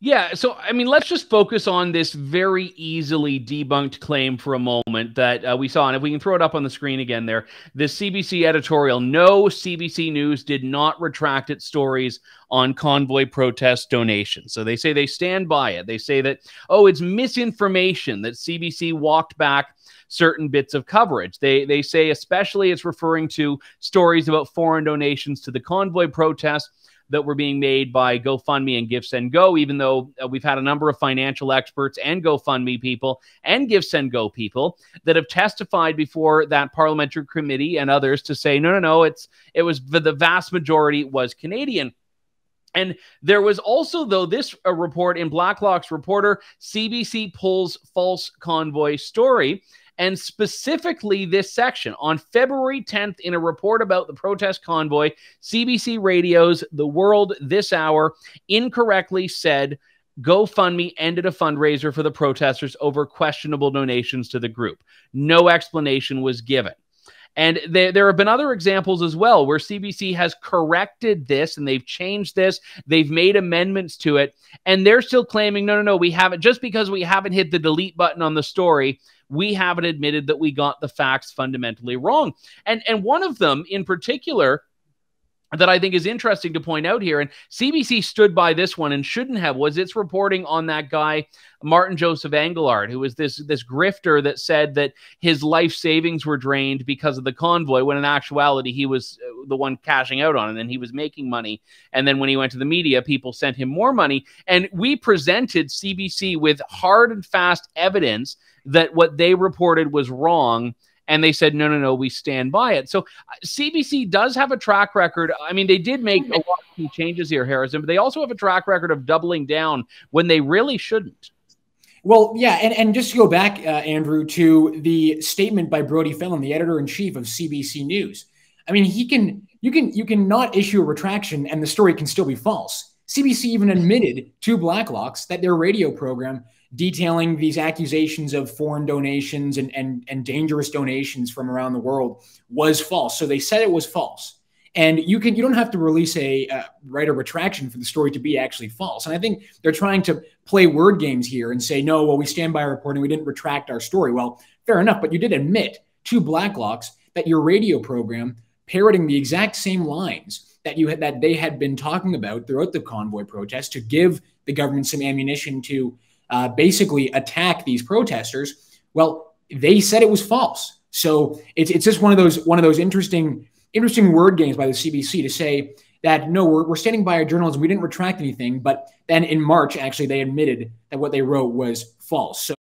Yeah, so I mean, let's just focus on this very easily debunked claim for a moment that uh, we saw, and if we can throw it up on the screen again, there, this CBC editorial. No, CBC News did not retract its stories on convoy protest donations. So they say they stand by it. They say that oh, it's misinformation that CBC walked back certain bits of coverage. They they say especially it's referring to stories about foreign donations to the convoy protest that were being made by GoFundMe and GiveSendGo, even though uh, we've had a number of financial experts and GoFundMe people and GiveSendGo people that have testified before that parliamentary committee and others to say, no, no, no, it's it was the vast majority was Canadian. And there was also, though, this uh, report in Blacklock's reporter, CBC pulls false convoy story and specifically this section. On February 10th, in a report about the protest convoy, CBC Radio's The World This Hour incorrectly said GoFundMe ended a fundraiser for the protesters over questionable donations to the group. No explanation was given. And there, there have been other examples as well where CBC has corrected this and they've changed this. They've made amendments to it. And they're still claiming, no, no, no, we haven't, just because we haven't hit the delete button on the story, we haven't admitted that we got the facts fundamentally wrong. And, and one of them in particular, that I think is interesting to point out here, and CBC stood by this one and shouldn't have, was its reporting on that guy, Martin Joseph Engelhard, who was this this grifter that said that his life savings were drained because of the convoy, when in actuality he was uh, the one cashing out on it and he was making money. And then when he went to the media, people sent him more money. And we presented CBC with hard and fast evidence that what they reported was wrong and they said, no, no, no, we stand by it. So CBC uh, does have a track record. I mean, they did make a lot of key changes here, Harrison, but they also have a track record of doubling down when they really shouldn't. Well, yeah, and, and just to go back, uh, Andrew, to the statement by Brodie Fenlon, the editor in chief of CBC News. I mean, he can you can you can not issue a retraction and the story can still be false. CBC even admitted to Blacklocks that their radio program detailing these accusations of foreign donations and, and, and dangerous donations from around the world was false. So they said it was false. And you can you don't have to release a uh, write a retraction for the story to be actually false. And I think they're trying to play word games here and say, no, well, we stand by our reporting. We didn't retract our story. Well, fair enough, but you did admit to Blacklocks that your radio program parroting the exact same lines that you had that they had been talking about throughout the convoy protest to give the government some ammunition to uh, basically attack these protesters. Well, they said it was false. So it's, it's just one of those one of those interesting interesting word games by the CBC to say that no, we're, we're standing by our journalism. We didn't retract anything, but then in March, actually, they admitted that what they wrote was false. So